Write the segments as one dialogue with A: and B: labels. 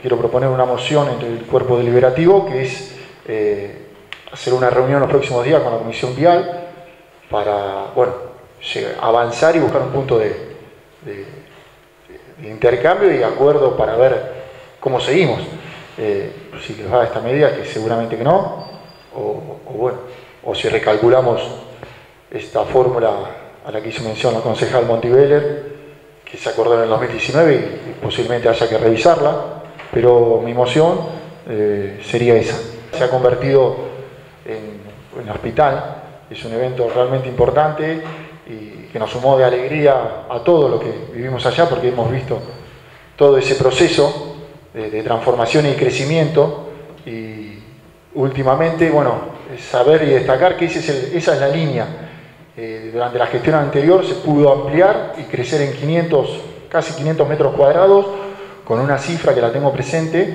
A: quiero proponer una moción entre el cuerpo deliberativo que es eh, hacer una reunión los próximos días con la Comisión Vial para, bueno, avanzar y buscar un punto de, intercambio y acuerdo para ver cómo seguimos. Eh, si les va esta medida, que seguramente que no, o, bueno, o si recalculamos esta fórmula a la que hizo mención la concejal Montiveller, que se acordó en el 2019 y, posiblemente haya que revisarla, pero mi moción eh, sería esa. Se ha convertido en, hospital, es un evento realmente importante y que nos sumó de alegría a todo lo que vivimos allá porque hemos visto todo ese proceso de, transformación y crecimiento y últimamente, bueno, saber y destacar que esa es la línea. Eh, durante la gestión anterior se pudo ampliar y crecer en 500, casi 500 metros cuadrados con una cifra que la tengo presente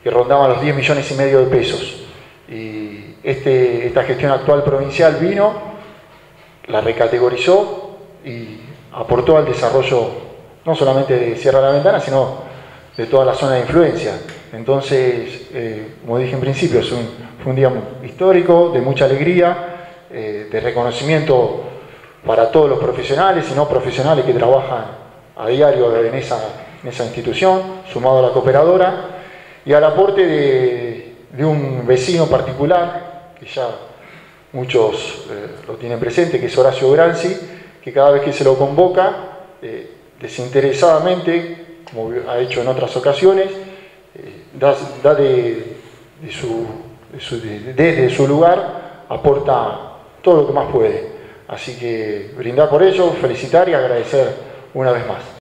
A: que rondaba los 10 millones y medio de pesos. Y este, esta gestión actual provincial vino, la recategorizó y aportó al desarrollo no solamente de Sierra la Ventana, sino de toda la zona de influencia. Entonces, eh, como dije en principio, fue un día histórico, de mucha alegría, eh, de reconocimiento para todos los profesionales y no profesionales que trabajan a diario en esa, institución, sumado a la cooperadora, y al aporte de, de un vecino particular, que ya muchos eh, lo tienen presente, que es Horacio Granzi, que cada vez que se lo convoca, desinteresadamente como ha hecho en otras ocasiones, eh, da, de, su, desde su lugar, aporta todo lo que más puede. Así que brindar por ello, felicitar y agradecer una vez más.